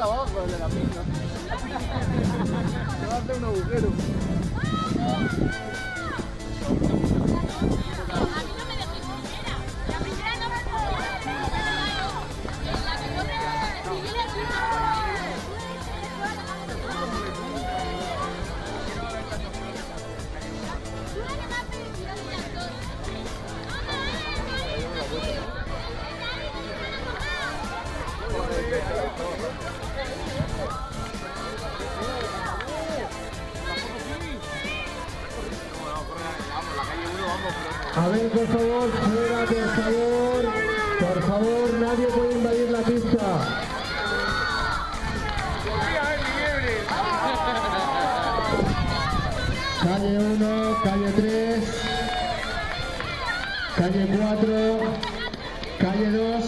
por abajo de la mina. Se va a hacer un agujero. A ver, por favor, fuera, por favor. Por favor, nadie puede invadir la pista. Calle 1, calle 3, calle 4, calle 2,